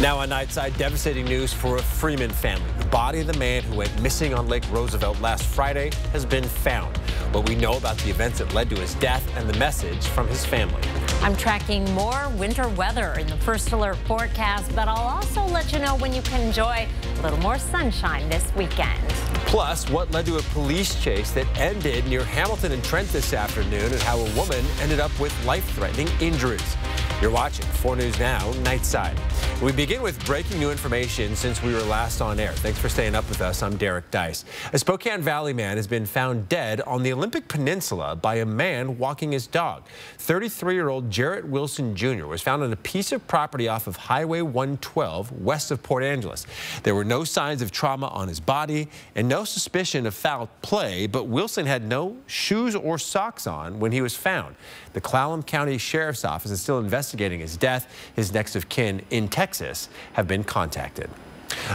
Now on Nightside, devastating news for a Freeman family. The body of the man who went missing on Lake Roosevelt last Friday has been found. What we know about the events that led to his death and the message from his family. I'm tracking more winter weather in the first alert forecast, but I'll also let you know when you can enjoy a little more sunshine this weekend. Plus, what led to a police chase that ended near Hamilton and Trent this afternoon and how a woman ended up with life-threatening injuries. You're watching 4 News Now, Nightside. We begin with breaking new information since we were last on air. Thanks for staying up with us. I'm Derek Deis. A Spokane Valley man has been found dead on the Olympic Peninsula by a man walking his dog. 33-year-old Jarrett Wilson Jr. was found on a piece of property off of Highway 112 west of Port Angeles. There were no signs of trauma on his body and no suspicion of foul play, but Wilson had no shoes or socks on when he was found. The Clallam County Sheriff's Office is still investigating his death. His next of kin in Texas have been contacted.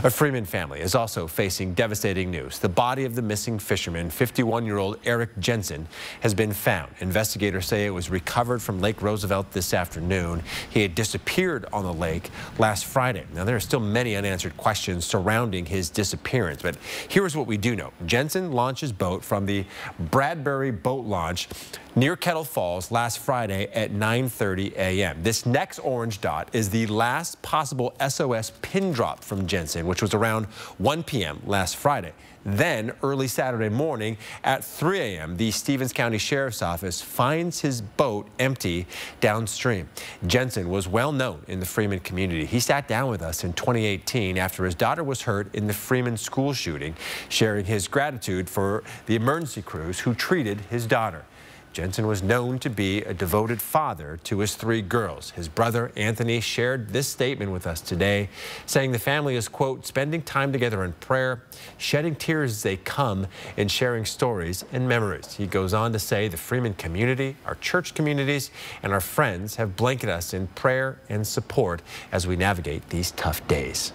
A Freeman family is also facing devastating news. The body of the missing fisherman, 51-year-old Eric Jensen, has been found. Investigators say it was recovered from Lake Roosevelt this afternoon. He had disappeared on the lake last Friday. Now, there are still many unanswered questions surrounding his disappearance, but here's what we do know. Jensen launched his boat from the Bradbury boat launch near Kettle Falls last Friday at 9.30 a.m. This next orange dot is the last possible SOS pin drop from Jensen, which was around 1 p.m. last Friday. Then, early Saturday morning at 3 a.m., the Stevens County Sheriff's Office finds his boat empty downstream. Jensen was well known in the Freeman community. He sat down with us in 2018 after his daughter was hurt in the Freeman school shooting, sharing his gratitude for the emergency crews who treated his daughter. Jensen was known to be a devoted father to his three girls. His brother, Anthony, shared this statement with us today, saying the family is, quote, spending time together in prayer, shedding tears as they come, and sharing stories and memories. He goes on to say the Freeman community, our church communities, and our friends have blanketed us in prayer and support as we navigate these tough days.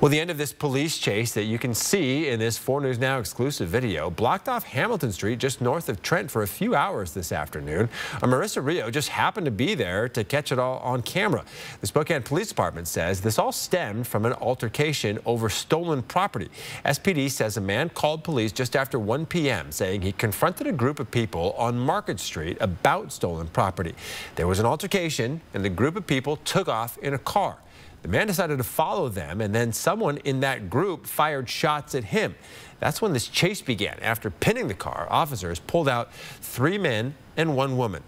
Well, the end of this police chase that you can see in this 4 News Now exclusive video blocked off Hamilton Street just north of Trent for a few hours this afternoon. Marissa Rio just happened to be there to catch it all on camera. The Spokane Police Department says this all stemmed from an altercation over stolen property. SPD says a man called police just after 1 p.m. saying he confronted a group of people on Market Street about stolen property. There was an altercation and the group of people took off in a car. The man decided to follow them, and then someone in that group fired shots at him. That's when this chase began. After pinning the car, officers pulled out three men and one woman.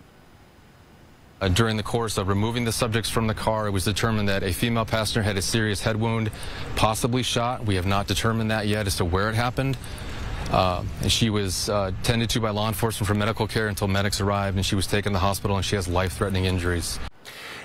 Uh, during the course of removing the subjects from the car, it was determined that a female passenger had a serious head wound, possibly shot. We have not determined that yet as to where it happened. Uh, and she was uh, tended to by law enforcement for medical care until medics arrived, and she was taken to the hospital, and she has life-threatening injuries.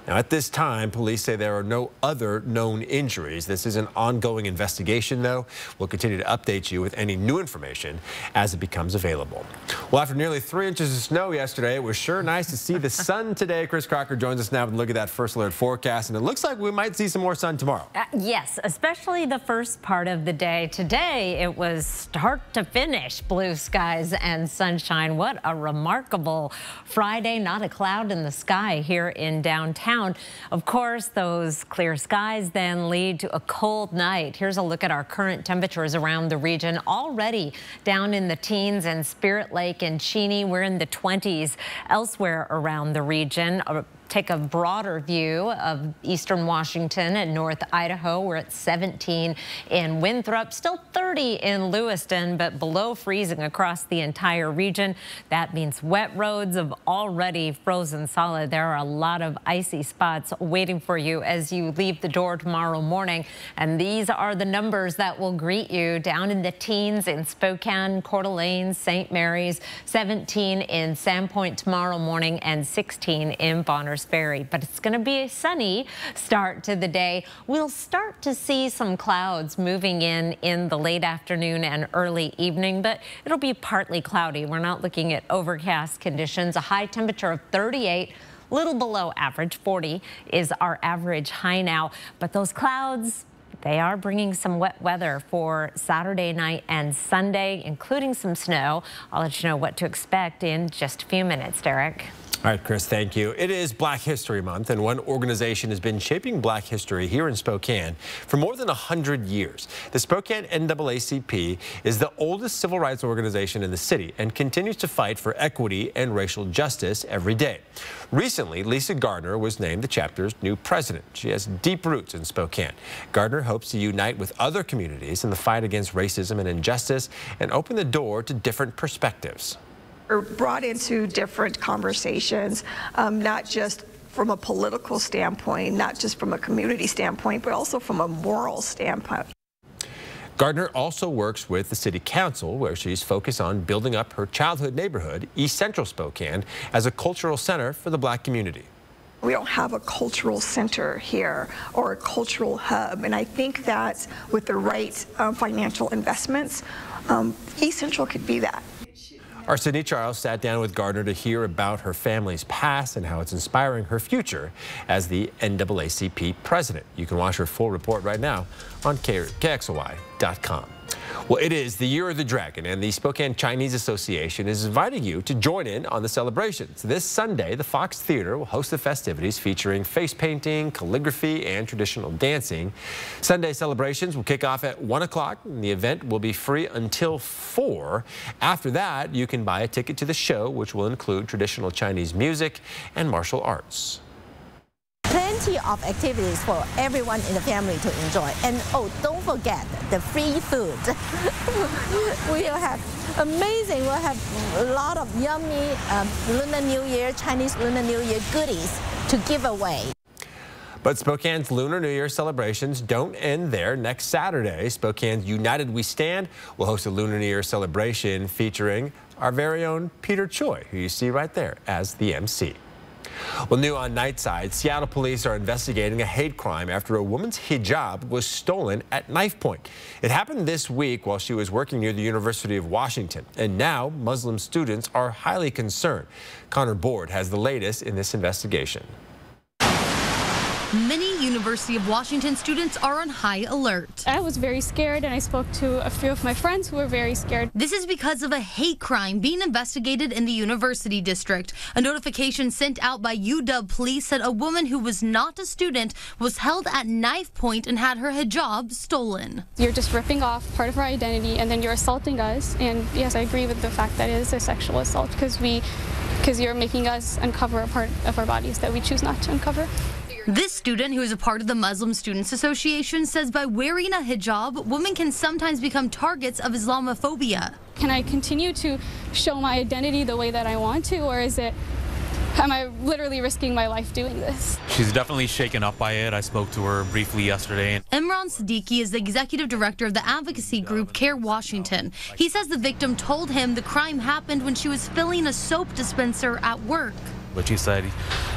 Now, at this time, police say there are no other known injuries. This is an ongoing investigation, though. We'll continue to update you with any new information as it becomes available. Well, after nearly three inches of snow yesterday, it was sure nice to see the sun today. Kris Crocker joins us now to look at that first alert forecast, and it looks like we might see some more sun tomorrow. Uh, yes, especially the first part of the day. Today, it was start to finish blue skies and sunshine. What a remarkable Friday. Not a cloud in the sky here in downtown Of course, those clear skies then lead to a cold night. Here's a look at our current temperatures around the region. Already down in the teens in Spirit Lake and Cheney. We're in the 20s elsewhere around the region uh, take a broader view of eastern Washington and north Idaho. We're at 17 in Winthrop, still 30 in Lewiston, but below freezing across the entire region. That means wet roads have already frozen solid. There are a lot of icy spots waiting for you as you leave the door tomorrow morning. And these are the numbers that will greet you down in the teens in Spokane, Coeur d'Alene, St. Maries, 17 in Sandpoint tomorrow morning, and 16 in Bonner But it's going to be a sunny start to the day. We'll start to see some clouds moving in in the late afternoon and early evening, but it'll be partly cloudy. We're not looking at overcast conditions. A high temperature of 38 little below average 40 is our average high now but those clouds they are bringing some wet weather for Saturday night and Sunday, including some snow. I'll let you know what to expect in just a few minutes, Derek. All right, Chris, thank you. It is Black History Month, and one organization has been shaping black history here in Spokane for more than 100 years. The Spokane NAACP is the oldest civil rights organization in the city and continues to fight for equity and racial justice every day. Recently, Lisa Gardner was named the chapter's new president. She has deep roots in Spokane. Gardner hopes to unite with other communities in the fight against racism and injustice and open the door to different perspectives are brought into different conversations, um, not just from a political standpoint, not just from a community standpoint, but also from a moral standpoint. Gardner also works with the City Council, where she's focused on building up her childhood neighborhood, East Central Spokane, as a cultural center for the black community. We don't have a cultural center here or a cultural hub, and I think that with the right um, financial investments, um, East Central could be that. Our Sydney Charles sat down with Gardner to hear about her family's past and how it's inspiring her future as the NAACP president. You can watch her full report right now on KXLY.com. Well, it is the Year of the Dragon, and the Spokane Chinese Association is inviting you to join in on the celebrations. This Sunday, the Fox Theater will host the festivities featuring face painting, calligraphy, and traditional dancing. Sunday celebrations will kick off at 1 o'clock, and the event will be free until 4. After that, you can buy a ticket to the show, which will include traditional Chinese music and martial arts plenty of activities for everyone in the family to enjoy. And oh, don't forget the free food. we'll have amazing, we'll have a lot of yummy um, Lunar New Year, Chinese Lunar New Year goodies to give away. But Spokane's Lunar New Year celebrations don't end there. Next Saturday, Spokane's United We Stand will host a Lunar New Year celebration featuring our very own Peter Choi, who you see right there as the MC. Well, new on Nightside, Seattle police are investigating a hate crime after a woman's hijab was stolen at knife point. It happened this week while she was working near the University of Washington, and now Muslim students are highly concerned. Connor Board has the latest in this investigation. Many University of Washington students are on high alert. I was very scared and I spoke to a few of my friends who were very scared. This is because of a hate crime being investigated in the university district. A notification sent out by UW police said a woman who was not a student was held at knife point and had her hijab stolen. You're just ripping off part of our identity and then you're assaulting us. And yes, I agree with the fact that it is a sexual assault because we because you're making us uncover a part of our bodies that we choose not to uncover. This student, who is a part of the Muslim Students Association, says by wearing a hijab, women can sometimes become targets of Islamophobia. Can I continue to show my identity the way that I want to, or is it am I literally risking my life doing this? She's definitely shaken up by it. I spoke to her briefly yesterday. Imraan Siddiqi is the executive director of the advocacy group CAIR Washington. He says the victim told him the crime happened when she was filling a soap dispenser at work. But she said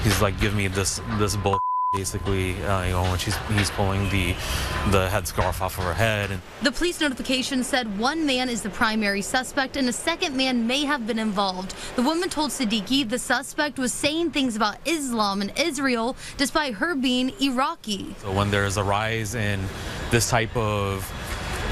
he's like, give me this this bull basically uh, you know when she's he's pulling the the headscarf off of her head and the police notification said one man is the primary suspect and a second man may have been involved. The woman told siddiqi the suspect was saying things about islam and israel despite her being iraqi. So when there's a rise in this type of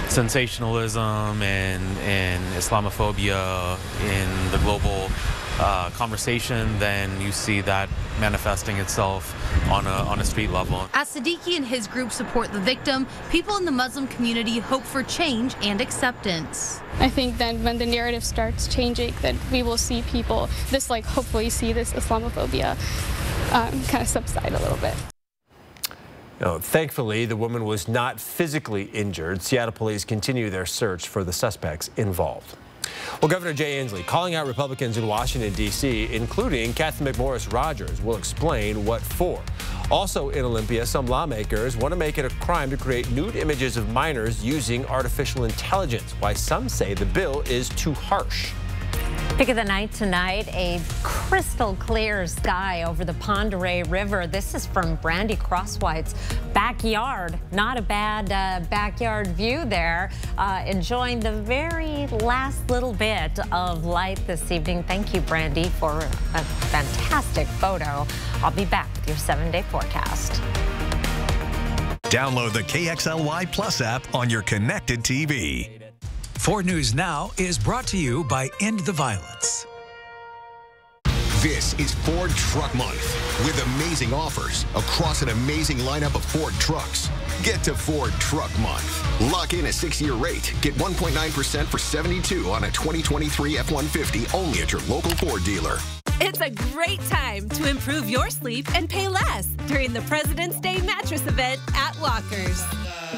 sensationalism and and islamophobia in the global uh, conversation, then you see that manifesting itself on a, on a street level. As Siddiqi and his group support the victim, people in the Muslim community hope for change and acceptance. I think then when the narrative starts changing, that we will see people, this like hopefully see this Islamophobia um, kind of subside a little bit. You thankfully, the woman was not physically injured. Seattle police continue their search for the suspects involved. Well, Governor Jay Inslee calling out Republicans in Washington, D.C., including Cathy McMorris Rodgers, will explain what for. Also in Olympia, some lawmakers want to make it a crime to create nude images of minors using artificial intelligence, why some say the bill is too harsh. Pick of the night tonight, a crystal clear sky over the Oreille River. This is from Brandy Crosswhite's backyard. Not a bad uh, backyard view there. Uh, enjoying the very last little bit of light this evening. Thank you, Brandy, for a fantastic photo. I'll be back with your seven-day forecast. Download the KXLY Plus app on your connected TV. 4 News Now is brought to you by End the Violence. This is Ford Truck Month with amazing offers across an amazing lineup of Ford trucks. Get to Ford Truck Month. Lock in a six-year rate. Get 1.9% for 72 on a 2023 F-150 only at your local Ford dealer. It's a great time to improve your sleep and pay less during the President's Day mattress event at Walker's.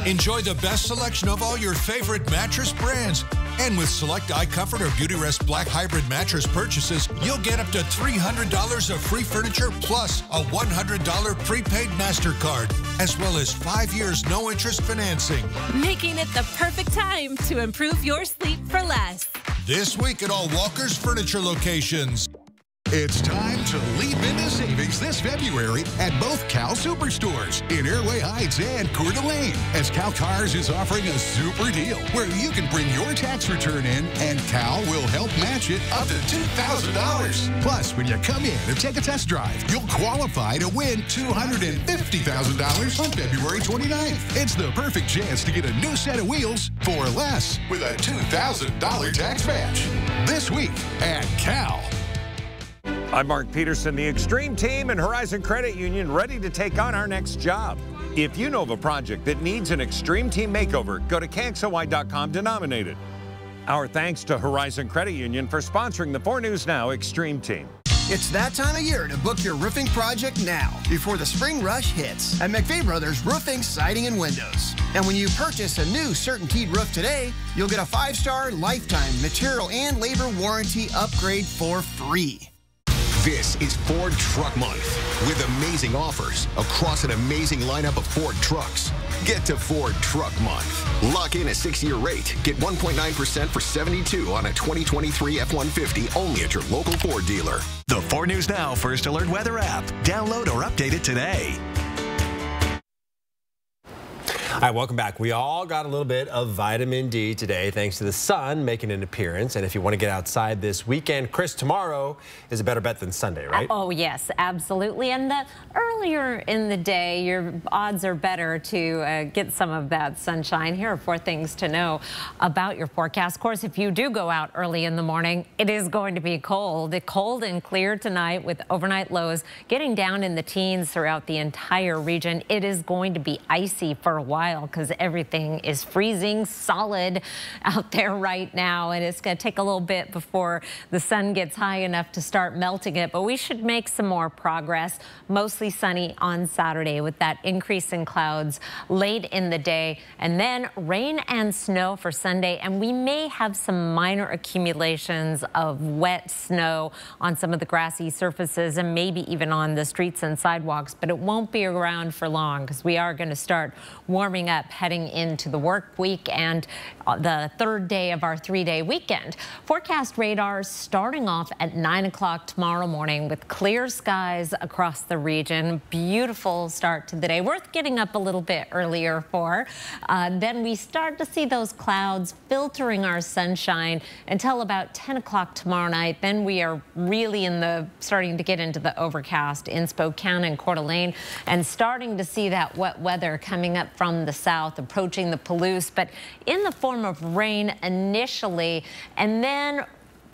Enjoy the best selection of all your favorite mattress brands. And with select iComfort or Beautyrest Black Hybrid mattress purchases, you'll get up to $300 of free furniture plus a $100 prepaid MasterCard, as well as five years no interest financing. Making it the perfect time to improve your sleep for less. This week at all Walker's Furniture locations. It's time to leap into savings this February at both Cal Superstores in Airway Heights and Coeur d'Alene, as Cal Cars is offering a super deal where you can bring your tax return in and Cal will help match it up to $2,000. Plus, when you come in and take a test drive, you'll qualify to win $250,000 on February 29th. It's the perfect chance to get a new set of wheels for less with a $2,000 tax match. This week at Cal. I'm Mark Peterson, the Extreme Team and Horizon Credit Union ready to take on our next job. If you know of a project that needs an Extreme Team makeover, go to KXLY.com to nominate it. Our thanks to Horizon Credit Union for sponsoring the 4 News Now Extreme Team. It's that time of year to book your roofing project now before the spring rush hits at McVeigh Brothers Roofing, Siding, and Windows. And when you purchase a new CertainTeed roof today, you'll get a five-star lifetime material and labor warranty upgrade for free. This is Ford Truck Month with amazing offers across an amazing lineup of Ford trucks. Get to Ford Truck Month. Lock in a six-year rate. Get 1.9% for 72 on a 2023 F-150 only at your local Ford dealer. The 4 News Now First Alert Weather app. Download or update it today. All right, welcome back. We all got a little bit of vitamin D today thanks to the sun making an appearance. And if you want to get outside this weekend, Chris, tomorrow is a better bet than Sunday, right? Oh, yes, absolutely. And the earlier in the day, your odds are better to uh, get some of that sunshine. Here are four things to know about your forecast. Of course, if you do go out early in the morning, it is going to be cold. Cold and clear tonight with overnight lows getting down in the teens throughout the entire region. It is going to be icy for a while because everything is freezing solid out there right now. And it's going to take a little bit before the sun gets high enough to start melting it. But we should make some more progress. Mostly sunny on Saturday with that increase in clouds late in the day. And then rain and snow for Sunday. And we may have some minor accumulations of wet snow on some of the grassy surfaces and maybe even on the streets and sidewalks. But it won't be around for long because we are going to start warming up heading into the work week and uh, the third day of our three-day weekend. Forecast radar starting off at 9 o'clock tomorrow morning with clear skies across the region. Beautiful start to the day. Worth getting up a little bit earlier for. Uh, then we start to see those clouds filtering our sunshine until about 10 o'clock tomorrow night. Then we are really in the starting to get into the overcast in Spokane and Coeur d'Alene and starting to see that wet weather coming up from the south, approaching the Palouse, but in the form of rain initially, and then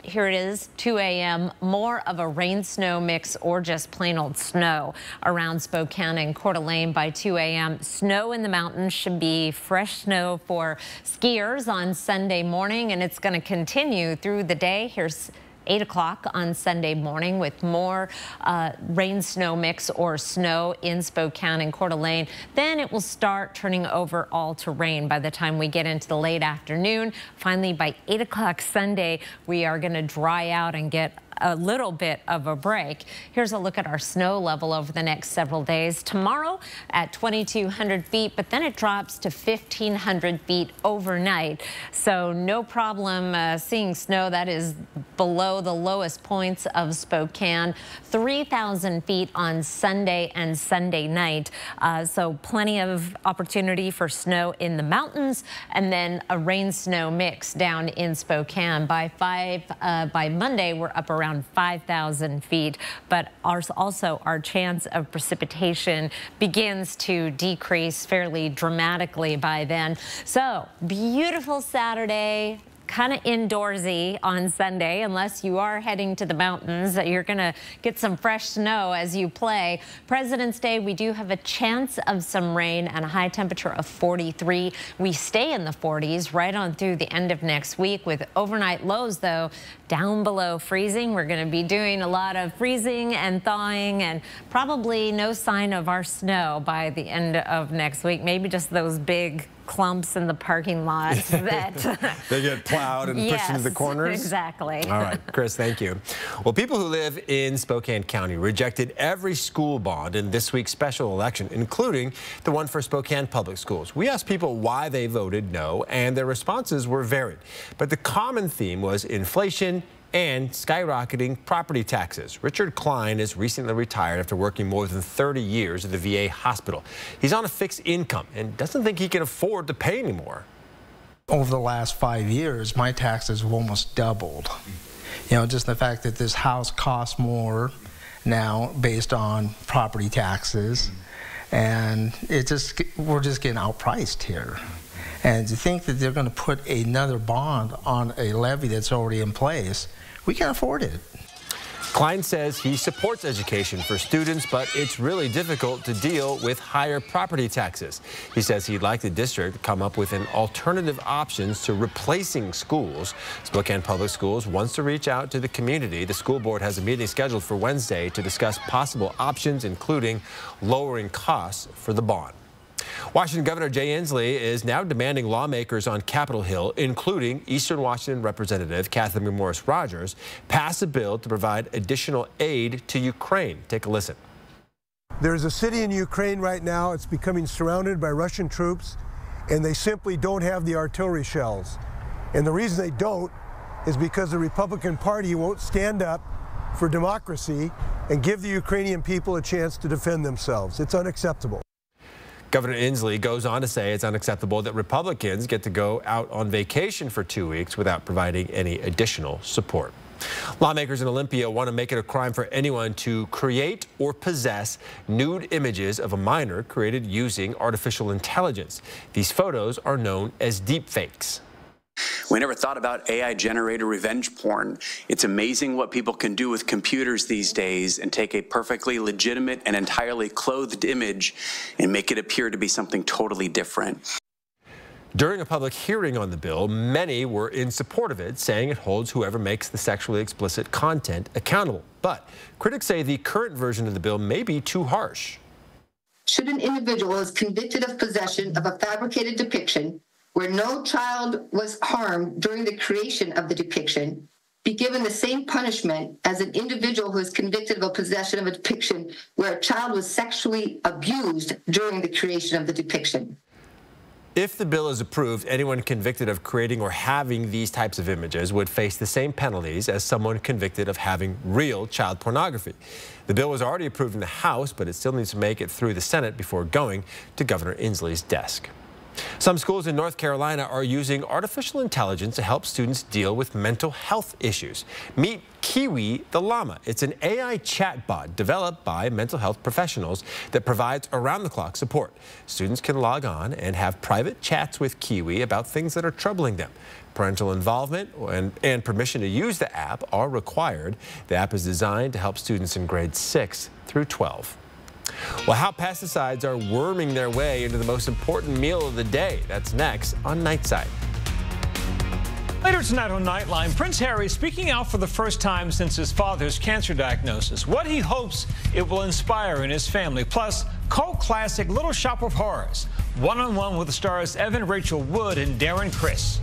here it is, 2 a.m., more of a rain-snow mix or just plain old snow around Spokane and Coeur d'Alene by 2 a.m. Snow in the mountains should be fresh snow for skiers on Sunday morning, and it's going to continue through the day. Here's 8 o'clock on Sunday morning with more uh, rain snow mix or snow in Spokane and Coeur d'Alene. Then it will start turning over all to rain by the time we get into the late afternoon. Finally, by 8 o'clock Sunday, we are going to dry out and get a little bit of a break. Here's a look at our snow level over the next several days. Tomorrow at 2,200 feet, but then it drops to 1,500 feet overnight. So no problem uh, seeing snow that is below the lowest points of Spokane. 3,000 feet on Sunday and Sunday night. Uh, so plenty of opportunity for snow in the mountains and then a rain snow mix down in Spokane. By five, uh, by Monday, we're up around around 5,000 feet, but also our chance of precipitation begins to decrease fairly dramatically by then. So beautiful Saturday kind of indoorsy on Sunday, unless you are heading to the mountains. You're going to get some fresh snow as you play. President's Day, we do have a chance of some rain and a high temperature of 43. We stay in the 40s right on through the end of next week with overnight lows, though, down below freezing. We're going to be doing a lot of freezing and thawing and probably no sign of our snow by the end of next week. Maybe just those big clumps in the parking lot that they get plowed and yes, pushed into the corners. Exactly. All right, Chris, thank you. Well, people who live in Spokane County rejected every school bond in this week's special election, including the one for Spokane Public Schools. We asked people why they voted no, and their responses were varied. But the common theme was inflation and skyrocketing property taxes. Richard Klein is recently retired after working more than 30 years at the VA hospital. He's on a fixed income and doesn't think he can afford to pay anymore. Over the last five years, my taxes have almost doubled. You know, just the fact that this house costs more now based on property taxes, and it just we're just getting outpriced here. And to think that they're going to put another bond on a levy that's already in place, we can't afford it. Klein says he supports education for students, but it's really difficult to deal with higher property taxes. He says he'd like the district to come up with an alternative options to replacing schools. Spokane Public Schools wants to reach out to the community. The school board has a meeting scheduled for Wednesday to discuss possible options, including lowering costs for the bond. Washington Governor Jay Inslee is now demanding lawmakers on Capitol Hill, including Eastern Washington Representative Kathleen McMorris Rodgers, pass a bill to provide additional aid to Ukraine. Take a listen. There's a city in Ukraine right now. It's becoming surrounded by Russian troops, and they simply don't have the artillery shells. And the reason they don't is because the Republican Party won't stand up for democracy and give the Ukrainian people a chance to defend themselves. It's unacceptable. Governor Inslee goes on to say it's unacceptable that Republicans get to go out on vacation for two weeks without providing any additional support. Lawmakers in Olympia want to make it a crime for anyone to create or possess nude images of a minor created using artificial intelligence. These photos are known as deepfakes. We never thought about AI generated revenge porn. It's amazing what people can do with computers these days and take a perfectly legitimate and entirely clothed image and make it appear to be something totally different. During a public hearing on the bill, many were in support of it, saying it holds whoever makes the sexually explicit content accountable. But critics say the current version of the bill may be too harsh. Should an individual is convicted of possession of a fabricated depiction where no child was harmed during the creation of the depiction be given the same punishment as an individual who is convicted of a possession of a depiction where a child was sexually abused during the creation of the depiction. If the bill is approved, anyone convicted of creating or having these types of images would face the same penalties as someone convicted of having real child pornography. The bill was already approved in the House, but it still needs to make it through the Senate before going to Governor Inslee's desk. Some schools in North Carolina are using artificial intelligence to help students deal with mental health issues. Meet Kiwi the Llama. It's an AI chatbot developed by mental health professionals that provides around-the-clock support. Students can log on and have private chats with Kiwi about things that are troubling them. Parental involvement and, and permission to use the app are required. The app is designed to help students in grades 6 through 12. Well, how pesticides are worming their way into the most important meal of the day. That's next on Nightside. Later tonight on Nightline, Prince Harry speaking out for the first time since his father's cancer diagnosis. What he hopes it will inspire in his family. Plus, cult classic Little Shop of Horrors. One on one with the stars Evan Rachel Wood and Darren Criss.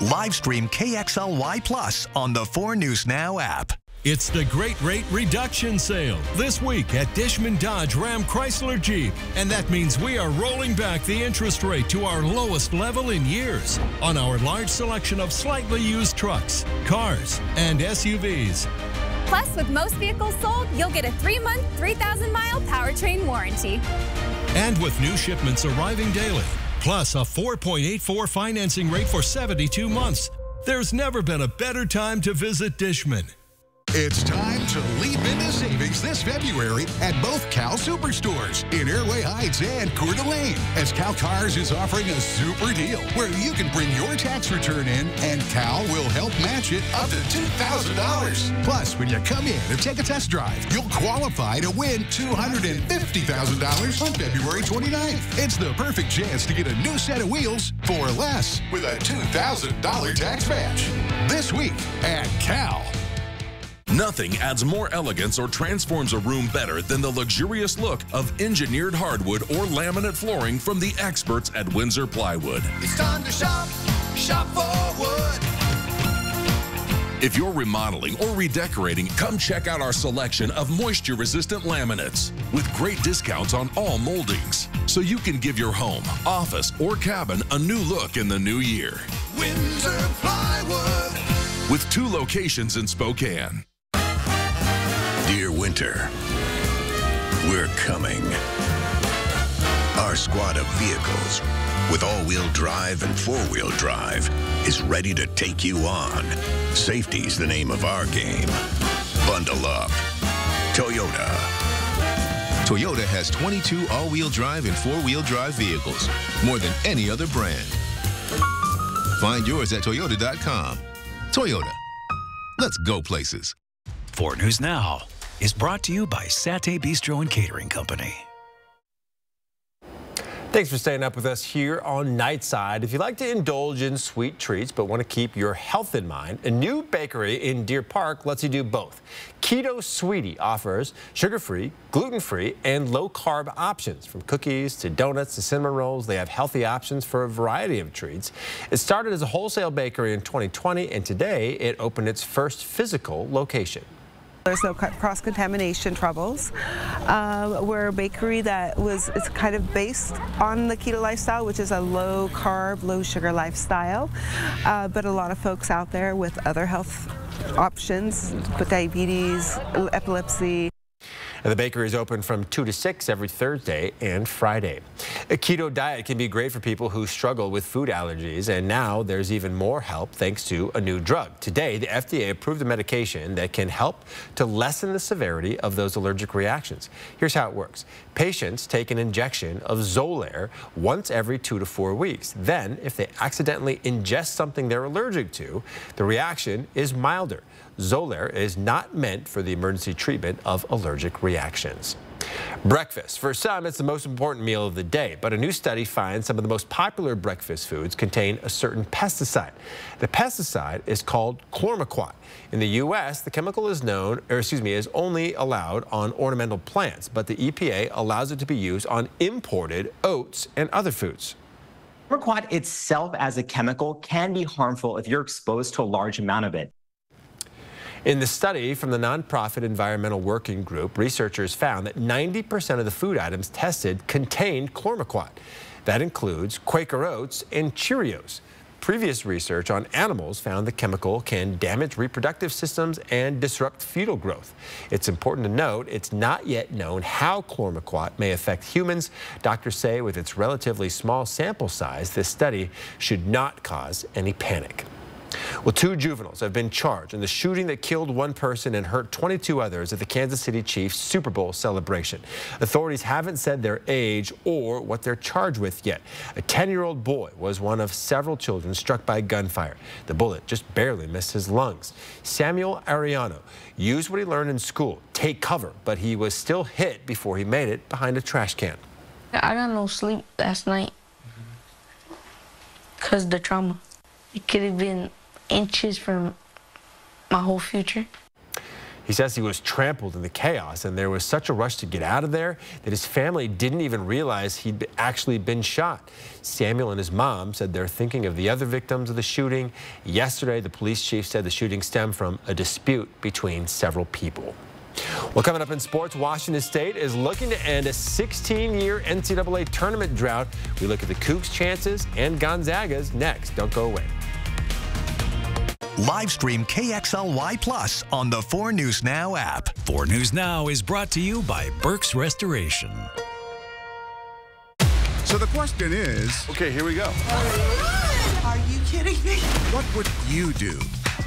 Live stream KXLY Plus on the 4 News Now app. It's the Great Rate Reduction Sale this week at Dishman Dodge Ram Chrysler Jeep. And that means we are rolling back the interest rate to our lowest level in years on our large selection of slightly used trucks, cars, and SUVs. Plus, with most vehicles sold, you'll get a three month, 3,000 mile powertrain warranty. And with new shipments arriving daily, plus a 4.84 financing rate for 72 months, there's never been a better time to visit Dishman. It's time to leap into savings this February at both Cal Superstores in Airway Heights and Coeur d'Alene, as Cal Cars is offering a super deal where you can bring your tax return in and Cal will help match it up to $2,000. Plus, when you come in and take a test drive, you'll qualify to win $250,000 on February 29th. It's the perfect chance to get a new set of wheels for less with a $2,000 tax match. This week at Cal. Nothing adds more elegance or transforms a room better than the luxurious look of engineered hardwood or laminate flooring from the experts at Windsor Plywood. It's time to shop, shop for wood. If you're remodeling or redecorating, come check out our selection of moisture resistant laminates with great discounts on all moldings so you can give your home, office, or cabin a new look in the new year. Windsor Plywood. With two locations in Spokane. Dear Winter, we're coming. Our squad of vehicles with all-wheel drive and four-wheel drive is ready to take you on. Safety's the name of our game. Bundle up. Toyota. Toyota has 22 all-wheel drive and four-wheel drive vehicles, more than any other brand. Find yours at toyota.com. Toyota. Let's go places. 4 News Now is brought to you by Satay Bistro and Catering Company. Thanks for staying up with us here on Nightside. If you like to indulge in sweet treats but want to keep your health in mind, a new bakery in Deer Park lets you do both. Keto Sweetie offers sugar-free, gluten-free, and low-carb options. From cookies to donuts to cinnamon rolls, they have healthy options for a variety of treats. It started as a wholesale bakery in 2020, and today it opened its first physical location. There's no cross-contamination troubles. Uh, we're a bakery that was it's kind of based on the keto lifestyle, which is a low-carb, low-sugar lifestyle. Uh, but a lot of folks out there with other health options, with diabetes, epilepsy, and the bakery is open from 2 to 6 every Thursday and Friday. A keto diet can be great for people who struggle with food allergies, and now there's even more help thanks to a new drug. Today, the FDA approved a medication that can help to lessen the severity of those allergic reactions. Here's how it works. Patients take an injection of Xolair once every two to four weeks. Then, if they accidentally ingest something they're allergic to, the reaction is milder. Xolair is not meant for the emergency treatment of allergic reactions. Breakfast. For some, it's the most important meal of the day, but a new study finds some of the most popular breakfast foods contain a certain pesticide. The pesticide is called chlormequat. In the U.S., the chemical is known, or excuse me, is only allowed on ornamental plants, but the EPA allows it to be used on imported oats and other foods. Chlormequat itself as a chemical can be harmful if you're exposed to a large amount of it. In the study from the nonprofit Environmental Working Group, researchers found that 90% of the food items tested contained chlormequat. That includes Quaker Oats and Cheerios. Previous research on animals found the chemical can damage reproductive systems and disrupt fetal growth. It's important to note it's not yet known how chlormequat may affect humans. Doctors say with its relatively small sample size, this study should not cause any panic. Well, two juveniles have been charged in the shooting that killed one person and hurt 22 others at the Kansas City Chiefs Super Bowl celebration. Authorities haven't said their age or what they're charged with yet. A 10-year-old boy was one of several children struck by gunfire. The bullet just barely missed his lungs. Samuel Ariano used what he learned in school, take cover, but he was still hit before he made it behind a trash can. I got no sleep last night because the trauma. It could have been inches from my whole future. He says he was trampled in the chaos, and there was such a rush to get out of there that his family didn't even realize he'd actually been shot. Samuel and his mom said they're thinking of the other victims of the shooting. Yesterday, the police chief said the shooting stemmed from a dispute between several people. Well, coming up in sports, Washington State is looking to end a 16-year NCAA tournament drought. We look at the Cougs' chances and Gonzaga's next. Don't go away. Live stream KXLY Plus on the 4 News Now app. 4 News Now is brought to you by Burke's Restoration. So the question is... Okay, here we go. Are you kidding me? What would you do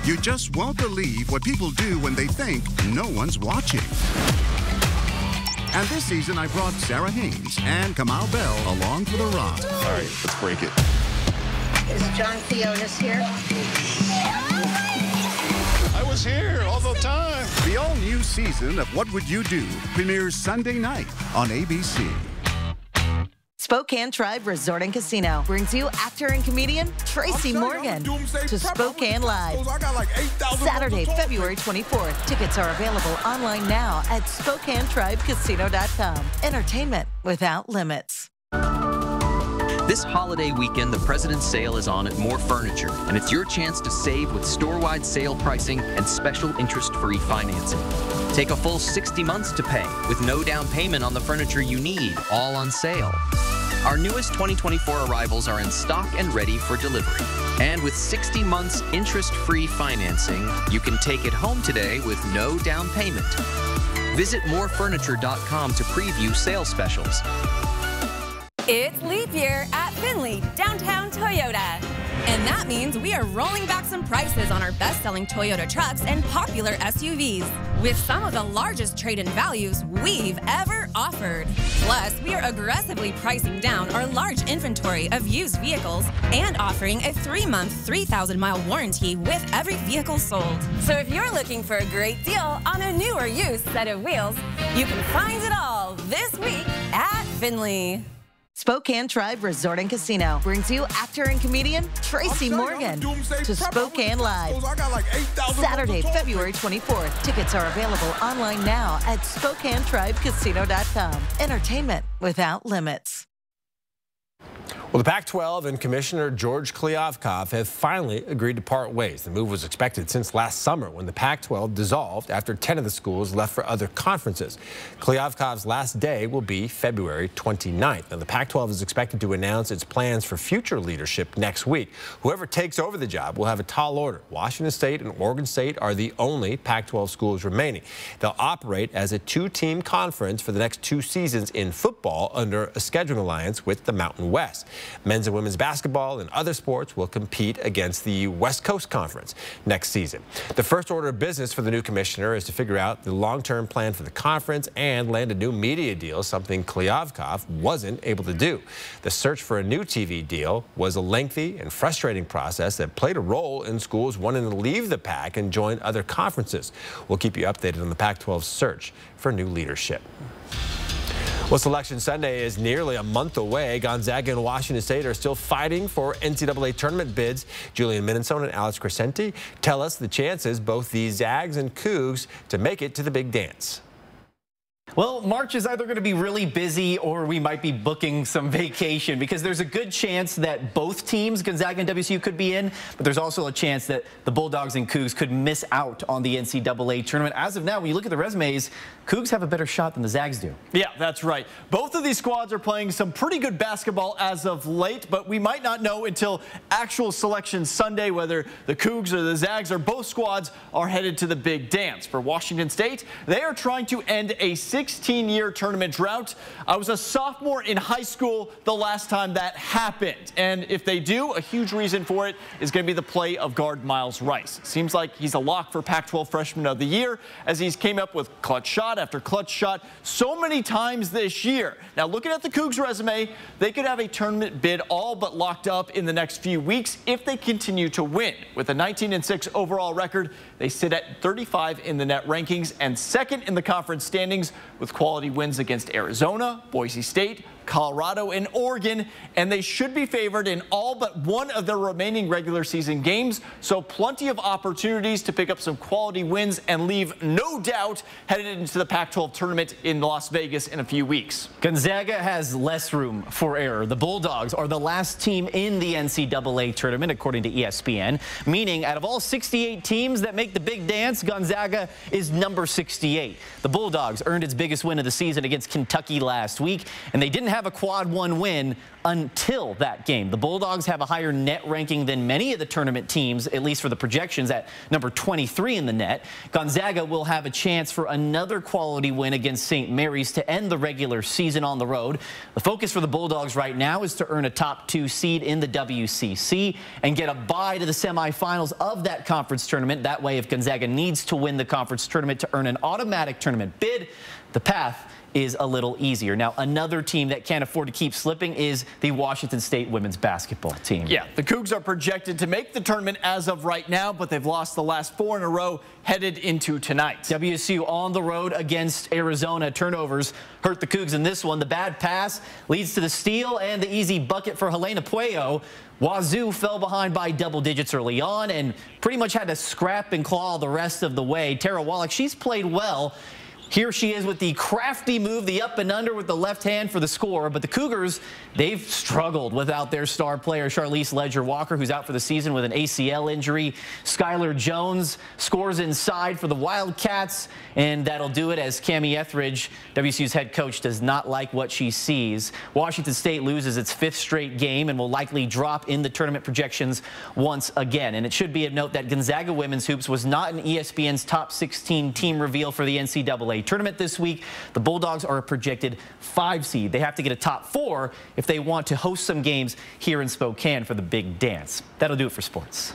You just won't believe what people do when they think no one's watching. And this season, I brought Sarah Haynes and Kamal Bell along for the ride. All right, let's break it. Is John Quiñones here? I was here all the time. The all new season of What Would You Do premieres Sunday night on ABC. Spokane Tribe Resort and Casino brings you actor and comedian Tracy Morgan to Spokane Live. Saturday, February 24th. Tickets are available online now at SpokaneTribeCasino.com. Entertainment without limits. This holiday weekend, the President's Sale is on at More Furniture, and it's your chance to save with store-wide sale pricing and special interest-free financing. Take a full 60 months to pay with no down payment on the furniture you need, all on sale. Our newest 2024 arrivals are in stock and ready for delivery. And with 60 months interest-free financing, you can take it home today with no down payment. Visit morefurniture.com to preview sales specials. It's leap year at Finley, downtown Toyota. And that means we are rolling back some prices on our best selling Toyota trucks and popular SUVs with some of the largest trade in values we've ever offered. Plus, we are aggressively pricing down our large inventory of used vehicles and offering a three month, 3,000 mile warranty with every vehicle sold. So if you're looking for a great deal on a new or used set of wheels, you can find it all this week at Finley. Spokane Tribe Resort and Casino brings you actor and comedian Tracy Morgan to Spokane Live. Saturday, February 24th. Tickets are available online now at SpokaneTribeCasino.com. Entertainment without limits. Well, the Pac 12 and Commissioner George Kliavkoff have finally agreed to part ways. The move was expected since last summer when the Pac 12 dissolved after 10 of the schools left for other conferences. Kliavkoff's last day will be February 29th. And the Pac 12 is expected to announce its plans for future leadership next week. Whoever takes over the job will have a tall order. Washington State and Oregon State are the only Pac 12 schools remaining. They'll operate as a two team conference for the next two seasons in football under a scheduling alliance with the Mountain West. Men's and women's basketball and other sports will compete against the West Coast Conference next season. The first order of business for the new commissioner is to figure out the long-term plan for the conference and land a new media deal, something Kliavkoff wasn't able to do. The search for a new TV deal was a lengthy and frustrating process that played a role in schools wanting to leave the PAC and join other conferences. We'll keep you updated on the Pac-12 search for new leadership. Well, Selection Sunday is nearly a month away. Gonzaga and Washington State are still fighting for NCAA tournament bids. Julian Minnesota and Alex Crescenti tell us the chances both the Zags and Cougs to make it to the big dance. Well, March is either going to be really busy or we might be booking some vacation because there's a good chance that both teams, Gonzaga and WSU, could be in, but there's also a chance that the Bulldogs and Cougs could miss out on the NCAA tournament. As of now, when you look at the resumes, Cougs have a better shot than the Zags do. Yeah, that's right. Both of these squads are playing some pretty good basketball as of late, but we might not know until actual selection Sunday whether the Cougs or the Zags or both squads are headed to the big dance. For Washington State, they are trying to end a 16-year tournament drought. I was a sophomore in high school the last time that happened. And if they do, a huge reason for it is going to be the play of guard Myles Rice. Seems like he's a lock for Pac-12 Freshman of the Year as he's came up with clutch shot after clutch shot so many times this year. Now, looking at the Cougs resume, they could have a tournament bid all but locked up in the next few weeks if they continue to win. With a 19-6 overall record, they sit at 35 in the net rankings and second in the conference standings with quality wins against Arizona, Boise State, Colorado, and Oregon, and they should be favored in all but one of their remaining regular season games. So plenty of opportunities to pick up some quality wins and leave no doubt headed into the Pac-12 tournament in Las Vegas in a few weeks. Gonzaga has less room for error. The Bulldogs are the last team in the NCAA tournament, according to ESPN, meaning out of all 68 teams that make the big dance, Gonzaga is number 68. The Bulldogs earned its biggest win of the season against Kentucky last week, and they didn't have a quad one win until that game. The Bulldogs have a higher net ranking than many of the tournament teams, at least for the projections, at number 23 in the net. Gonzaga will have a chance for another quality win against St. Mary's to end the regular season on the road. The focus for the Bulldogs right now is to earn a top two seed in the WCC and get a bye to the semifinals of that conference tournament. That way, if Gonzaga needs to win the conference tournament to earn an automatic tournament bid, the path is a little easier. Now, another team that can't afford to keep slipping is the Washington State women's basketball team. Yeah, the Cougs are projected to make the tournament as of right now, but they've lost the last four in a row headed into tonight. WSU on the road against Arizona. Turnovers hurt the Cougs in this one. The bad pass leads to the steal and the easy bucket for Helena Pueyo. Wazoo fell behind by double digits early on and pretty much had to scrap and claw the rest of the way. Tara Wallack, she's played well. Here she is with the crafty move, the up and under with the left hand for the score. But the Cougars, they've struggled without their star player, Charlisse Leger-Walker, who's out for the season with an ACL injury. Skylar Jones scores inside for the Wildcats, and that'll do it as Kamie Ethridge, WSU's head coach, does not like what she sees. Washington State loses its fifth straight game and will likely drop in the tournament projections once again. And it should be a note that Gonzaga women's hoops was not in ESPN's top 16 team reveal for the NCAA tournament this week. The Bulldogs are a projected five seed. They have to get a top four if they want to host some games here in Spokane for the big dance. That'll do it for sports.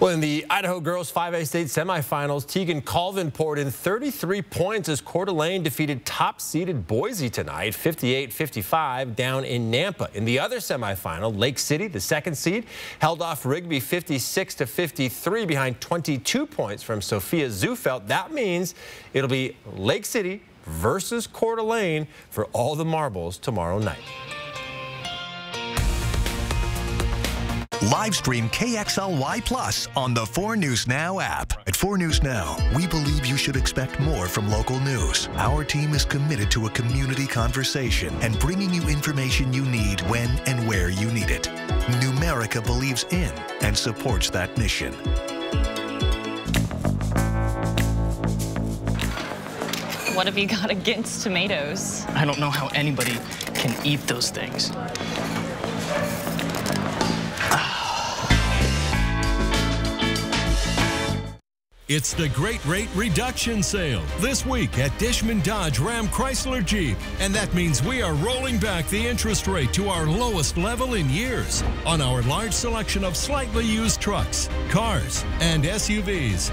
Well, in the Idaho girls 5A state semifinals, Tegan Colvin poured in 33 points as Coeur d'Alene defeated top-seeded Boise tonight, 58-55 down in Nampa. In the other semifinal, Lake City, the second seed, held off Rigby 56-53 behind 22 points from Sophia Zufelt. That means it'll be Lake City versus Coeur d'Alene for all the marbles tomorrow night. Live stream KXLY Plus on the 4 News Now app. At 4 News Now, we believe you should expect more from local news. Our team is committed to a community conversation and bringing you information you need when and where you need it. Numerica believes in and supports that mission. What have you got against tomatoes? I don't know how anybody can eat those things. It's the Great Rate Reduction Sale this week at Dishman Dodge Ram Chrysler Jeep. And that means we are rolling back the interest rate to our lowest level in years on our large selection of slightly used trucks, cars, and SUVs.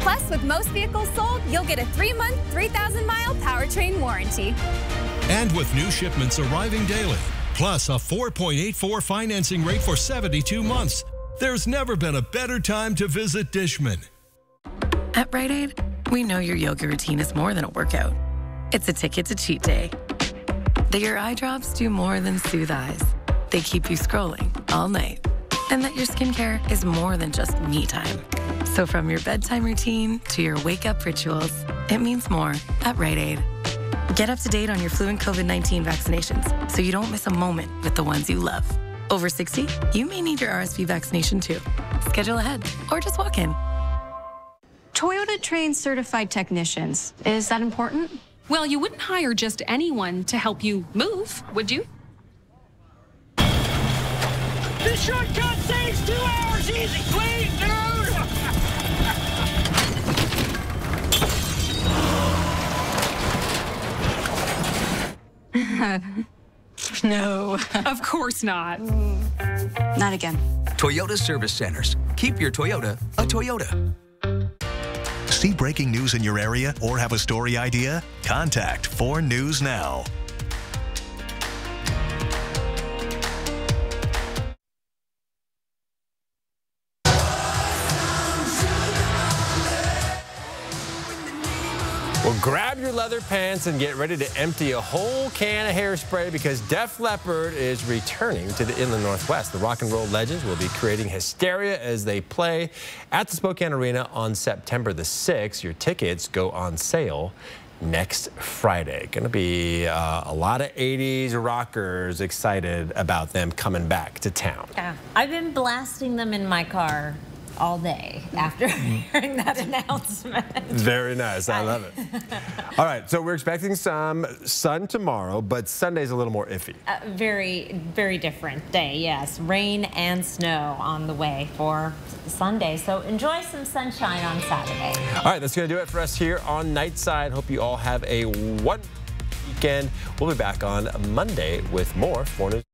Plus, with most vehicles sold, you'll get a three-month, 3,000-mile powertrain warranty. And with new shipments arriving daily, plus a 4.84 financing rate for 72 months, there's never been a better time to visit Dishman. At Rite Aid, we know your yoga routine is more than a workout. It's a ticket to cheat day. That your eye drops do more than soothe eyes. They keep you scrolling all night. And that your skincare is more than just me time. So from your bedtime routine to your wake up rituals, it means more at Rite Aid. Get up to date on your flu and COVID 19 vaccinations so you don't miss a moment with the ones you love. Over 60, you may need your RSV vaccination too. Schedule ahead or just walk in. Toyota trains certified technicians. Is that important? Well, you wouldn't hire just anyone to help you move, would you? This shortcut saves two hours easy, please, dude! no, of course not. Not again. Toyota Service Centers. Keep your Toyota a Toyota. See breaking news in your area or have a story idea? Contact 4 News Now. Your leather pants and get ready to empty a whole can of hairspray because Def Leppard is returning to the Inland Northwest. The rock and roll legends will be creating hysteria as they play at the Spokane Arena on September the 6th. Your tickets go on sale next Friday. Going to be uh, a lot of 80s rockers excited about them coming back to town. Yeah, I've been blasting them in my car all day after mm. hearing that announcement. Very nice. I love it. All right, so we're expecting some sun tomorrow, but Sunday's a little more iffy. A very, very different day, yes. Rain and snow on the way for Sunday. So enjoy some sunshine on Saturday. All right, that's going to do it for us here on Nightside. Hope you all have a wonderful weekend. We'll be back on Monday with more 4 News.